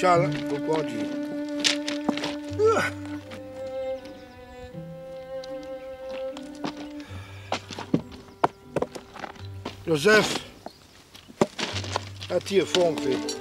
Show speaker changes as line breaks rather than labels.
Charla, vou pode ir. Joseph, hat hier vorn gefehlt.